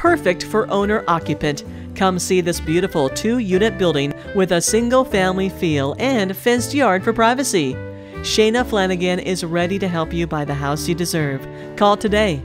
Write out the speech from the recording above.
perfect for owner occupant. Come see this beautiful two unit building with a single family feel and fenced yard for privacy. Shaena Flanagan is ready to help you buy the house you deserve. Call today